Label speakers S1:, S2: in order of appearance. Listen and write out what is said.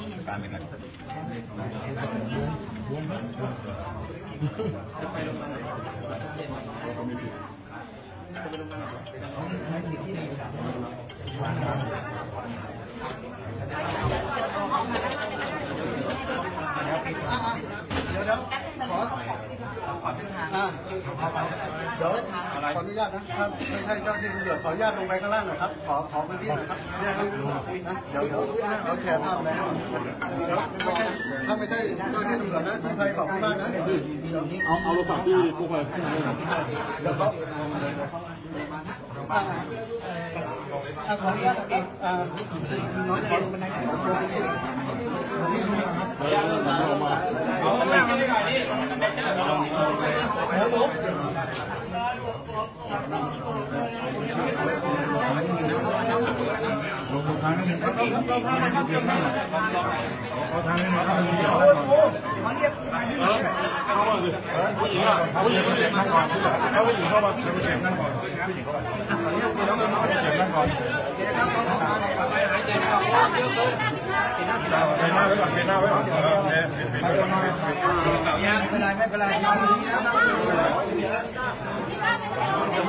S1: นิดนึง
S2: การเป็นกัน
S3: เดี๋ยวเดี๋ยวขอ อเส้นทางอ่าเดี๋ยวขออนุญาตนะครับไม่ใช่เจ้าที่ตำรวจขออนุญาตลงไปข้างล่างหน่อยครับ ขอขอพื้นที่หน่อยครับนะเดี๋ยวเดี๋ยวเราแชร์ภาพแล้วเดี๋ยวไม่ใช่ถ้าไม่ใช่เจ้าที่ตำรวจนะที่ไปขอบคุณมากนะ
S4: เอาเอารถฝากที่กู้ภัยขึ้นมาเลย
S3: เดี๋ยวเขาอ่าอ่าขออนุญาตนะครับน้องขอลงบันไดก่อน
S4: ระยะเรื่องการลงมา เข้ามาดิผู้หญิงอ่ะผู้หญิงก็เจ็บนั่งก่อนถ้าผู้หญิงเข้ามาเจ็บนั่งก่อนผู้หญิงเข้ามาเจ็บนั่งก่อนเบนหน้าไว้ก่อนเบนหน้าไว้ก่อน
S3: ไม่เป็นไรไม่เป็นไรนอนอยู่นี่นะ